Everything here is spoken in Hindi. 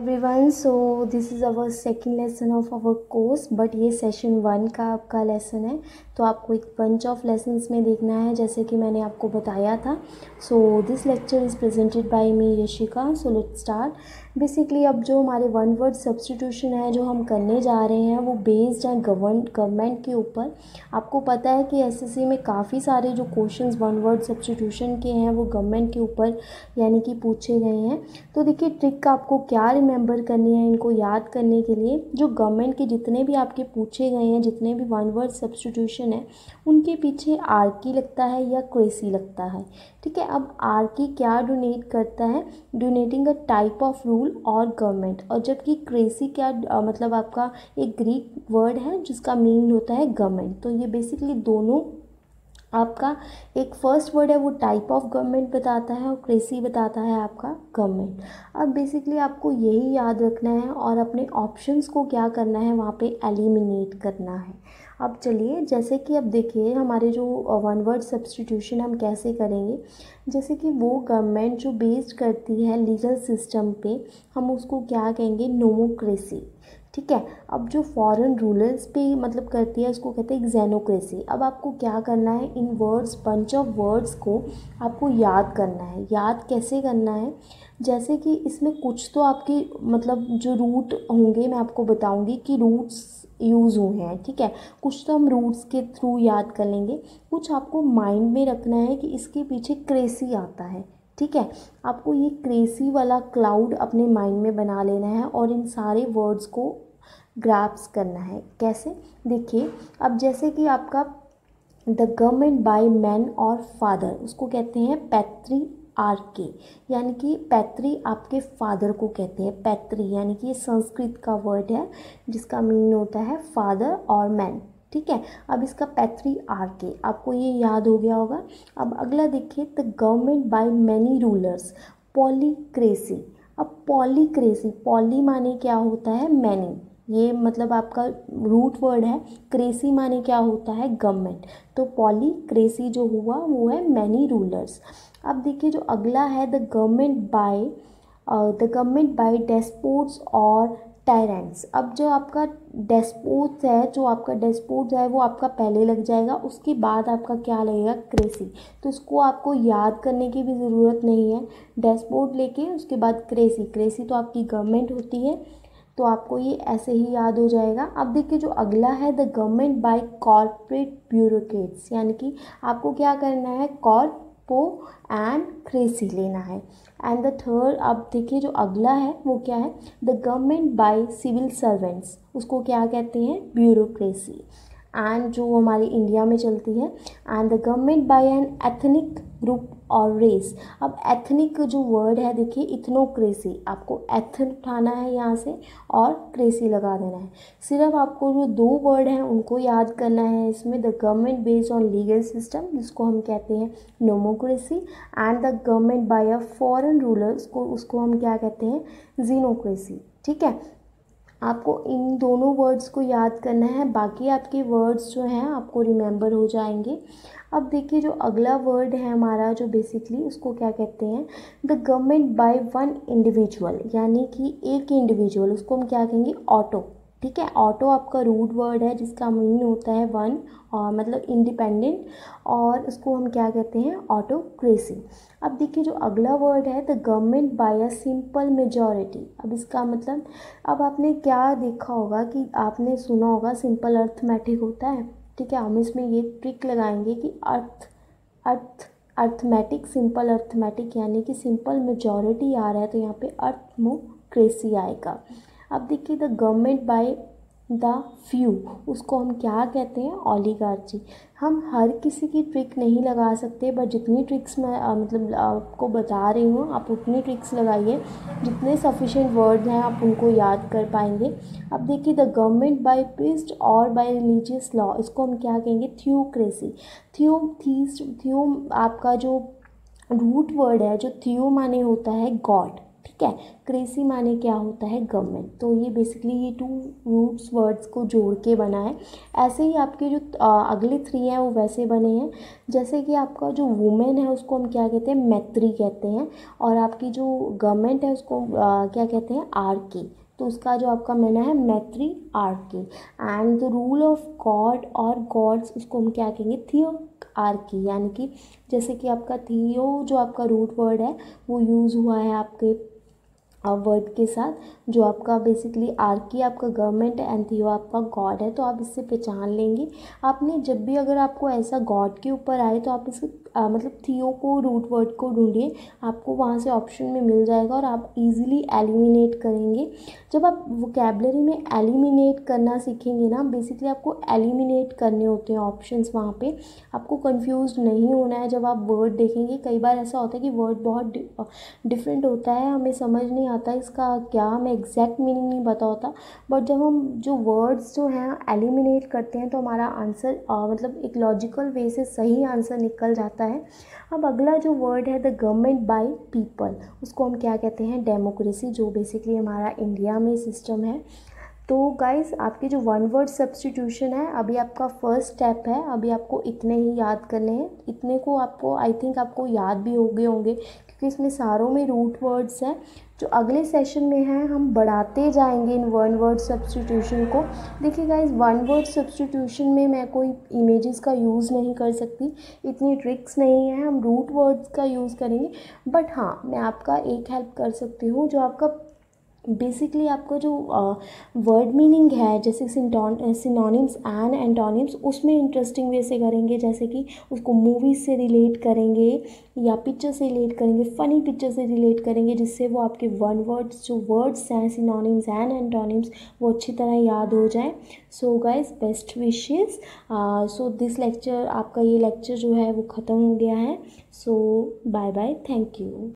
Everyone so this is our second lesson of our course but ये सेशन वन का आपका लेसन है। तो आपको एक बंच ऑफ़ लेसन्स में देखना है, जैसे कि मैंने आपको बताया था। So this lecture is presented by me Yashika so let start basically अब जो हमारे वन वर्ड सब्सटीट्यूशन है, जो हम करने जा रहे हैं, वो बेस्ड है गवर्न गवर्नमेंट के ऊपर। आपको पता है कि एसएससी में काफ़ी सारे जो क्वेश्चन वन वर्ड सब्सटीट्यूशन के हैं, वो गवर्नमेंट के ऊपर यानी कि पूछे गए हैं। तो देखिए ट्रिक का आपको क्या रिमेंबर करनी है इनको याद करने के लिए। जो गवर्नमेंट के जितने भी आपके पूछे गए हैं जितने भी वन वर्ड सब्सटीट्यूशन है उनके पीछे आर की लगता है या क्रेसी लगता है। ठीक है अब आर की क्या डोनेट करता है? Donating a type of rule और गवर्नमेंट और जबकि क्रेसी क्या आ, मतलब आपका एक ग्रीक वर्ड है जिसका मीन होता है गवर्नमेंट तो ये बेसिकली दोनों आपका एक फ़र्स्ट वर्ड है, वो टाइप ऑफ़ गवर्नमेंट बताता है और क्रेसी बताता है आपका गवर्नमेंट अब बेसिकली आपको यही याद रखना है और अपने ऑप्शंस को क्या करना है, वहाँ पे एलिमिनेट करना है. अब चलिए, जैसे कि अब देखिए, हमारे जो वन वर्ड सब्सटीट्यूशन हम कैसे करेंगे? जैसे कि वो गवर्नमेंट जो बेस्ड करती है लीगल सिस्टम पे, हम उसको क्या कहेंगे? नोमोक्रेसी ठीक है? अब जो फॉरेन रूलर्स पे मतलब करती है उसको कहते हैं जेनोक्रेसी अब आपको क्या करना है? इन वर्ड्स बंच ऑफ़ वर्ड्स को आपको याद करना है। याद कैसे करना है? जैसे कि इसमें कुछ तो आपके मतलब जो रूट होंगे, मैं आपको बताऊँगी कि रूट्स यूज़ हुए हैं, ठीक है? कुछ तो हम रूट्स के थ्रू याद कर लेंगे। कुछ आपको माइंड में रखना है कि इसके पीछे क्रेसी आता है। ठीक है? आपको ये क्रेसी वाला क्लाउड अपने माइंड में बना लेना है और इन सारे वर्ड्स को ग्राफ्स करना है। कैसे? देखिए, अब जैसे कि आपका द गवर्नमेंट बाय मैन और फादर उसको कहते हैं पैत्री आर के यानी कि पैत्री आपके फादर को कहते हैं। पैत्री यानी कि ये संस्कृत का वर्ड है, जिसका मीन होता है फादर और मैन ठीक है? अब इसका पैथ्री आर के आपको ये याद हो गया होगा। अब अगला देखिए the government by many rulers polycracy अब पॉलीक्रेसी पॉली माने क्या होता है? मैनी ये मतलब आपका रूट वर्ड है। क्रेसी माने क्या होता है? गवर्नमेंट तो पॉली क्रेसी जो हुआ, वो है मैनी रूलर्स अब देखिए, जो अगला है the government by the government by despots और टायरेंट्स अब जो आपका डेस्पोर्ट्स है, जो आपका डेस्पोर्ट्स है, वो आपका पहले लग जाएगा, उसके बाद आपका क्या लगेगा? क्रेसी तो इसको आपको याद करने की भी ज़रूरत नहीं है। डेस्पोर्ट लेके उसके बाद क्रेसी क्रेसी तो आपकी गवर्नमेंट होती है तो आपको ये ऐसे ही याद हो जाएगा। अब देखिए, जो अगला है the government by corporate bureaucrats यानी कि आपको क्या करना है? कॉर्पो एंड क्रेसी लेना है। एंड द थर्ड अब देखिए जो अगला है, वो क्या है? The government by civil servants उसको क्या कहते हैं? ब्यूरोक्रेसी एंड जो हमारी इंडिया में चलती है and the government by an ethnic group और रेस अब एथनिक जो वर्ड है, देखिए इथनोक्रेसी आपको एथन उठाना है यहाँ से और क्रेसी लगा देना है. सिर्फ़ आपको जो दो वर्ड हैं, उनको याद करना है इसमें the government based on legal system जिसको हम कहते हैं nomocracy and the government by a foreign rulers को उसको हम क्या कहते हैं? जीनोक्रेसी ठीक है? आपको इन दोनों वर्ड्स को याद करना है। बाकी आपके वर्ड्स जो हैं, आपको रिमेंबर हो जाएँगे। अब देखिए जो अगला वर्ड है हमारा, जो बेसिकली उसको क्या कहते हैं? The government by one individual यानी कि एक इंडिविजुअल उसको हम क्या कहेंगे? ऑटो ठीक है ऑटो आपका रूट वर्ड है, जिसका मीन होता है वन और मतलब इंडिपेंडेंट और उसको हम क्या कहते हैं ऑटोक्रेसी अब देखिए जो अगला वर्ड है the government by a simple majority अब इसका मतलब अब आपने क्या देखा होगा कि आपने सुना होगा सिंपल अर्थमेटिक होता है, ठीक है, हम इसमें ये ट्रिक लगाएँगे कि अर्थ अर्थ अर्थमेटिक सिंपल अर्थमेटिक यानी कि सिंपल मेजॉरिटी आ रहा है तो यहाँ पे अर्थमोक्रेसी आएगा. अब देखिए the government by the few उसको हम क्या कहते हैं? ओलिगार्ची हम हर किसी की ट्रिक नहीं लगा सकते बट जितनी ट्रिक्स मैं आ, मतलब आपको बता रही हूँ आप उतनी ट्रिक्स लगाइए जितने सफिशेंट वर्ड हैं आप उनको याद कर पाएँगे. अब देखिए द गवर्नमेंट बाय प्रिस्ट और बाय रिलीजियस लॉ इसको हम क्या कहेंगे? थ्योक्रेसी थ्यो थीस थ्यो आपका जो रूट वर्ड है जो थियो माने होता है गॉड ठीक है? क्रेसी माने क्या होता है? गवर्नमेंट तो ये बेसिकली ये टू रूट्स वर्ड्स को जोड़ के बना है। ऐसे ही आपके जो अगले थ्री हैं वो वैसे बने हैं। जैसे कि आपका जो वुमेन है उसको हम क्या कहते हैं? मैत्री कहते हैं। और आपकी जो गवर्नमेंट है उसको आ, क्या कहते हैं? आर के तो उसका जो आपका मैना है मैत्री आर के and the rule of god और गॉड्स उसको हम क्या कहेंगे? थियो आर की, यानी कि जैसे कि आपका थियो जो आपका रूट वर्ड है, वो यूज़ हुआ है आपके वर्ड के साथ, जो आपका बेसिकली आर की आपका गवर्नमेंट एंड थियो आपका गॉड है तो आप इससे पहचान लेंगे। आपने जब भी अगर आपको ऐसा गॉड के ऊपर आए तो आप इसको आ, मतलब थियो को रूट वर्ड को ढूंढिए आपको वहाँ से ऑप्शन में मिल जाएगा और आप इजीली एलिमिनेट करेंगे। जब आप वोकेबलरी में एलिमिनेट करना सीखेंगे ना बेसिकली आपको एलिमिनेट करने होते हैं ऑप्शंस वहाँ पे। आपको कंफ्यूज नहीं होना है जब आप वर्ड देखेंगे। कई बार ऐसा होता है कि वर्ड बहुत डिफरेंट होता है हमें समझ नहीं आता इसका क्या हमें एग्जैक्ट मीनिंग नहीं पता होता। बट जब हम जो वर्ड्स जो हैं एलिमिनेट करते हैं तो हमारा आंसर मतलब एक लॉजिकल वे से सही आंसर निकल जाता होता है। अब अगला जो वर्ड है द गवर्नमेंट बाय पीपल उसको हम क्या कहते हैं? डेमोक्रेसी जो बेसिकली हमारा इंडिया में सिस्टम है। तो गाइज़ आपके जो वन वर्ड सब्सटीट्यूशन है, अभी आपका फ़र्स्ट स्टेप है। अभी आपको इतने ही याद करने हैं। इतने को आपको आई थिंक आपको याद भी हो गए होंगे, क्योंकि इसमें सारों में रूट वर्ड्स हैं। जो अगले सेशन में है, हम बढ़ाते जाएँगे इन वन वर्ड सब्सटीट्यूशन को। देखिए गाइज़ वन वर्ड सब्सटीट्यूशन में मैं कोई इमेजेस का यूज़ नहीं कर सकती, इतनी ट्रिक्स नहीं है, हम रूट वर्ड्स का यूज़ करेंगे। बट हाँ मैं आपका एक हेल्प कर सकती हूँ, जो आपका बेसिकली आपका जो वर्ड मीनिंग है, जैसे सिनोनिम्स एंड एंटोनिम्स उसमें इंटरेस्टिंग वे से करेंगे, जैसे कि उसको मूवीज़ से रिलेट करेंगे, या पिक्चर से रिलेट करेंगे फ़नी पिक्चर से रिलेट करेंगे, जिससे वो आपके वन वर्ड्स जो वर्ड्स हैं सिनोनिम्स एंड एंटोनिम्स वो अच्छी तरह याद हो जाए। So guys best wishes so this lecture आपका ये लेक्चर जो है, वो ख़त्म हो गया है। So bye bye thank you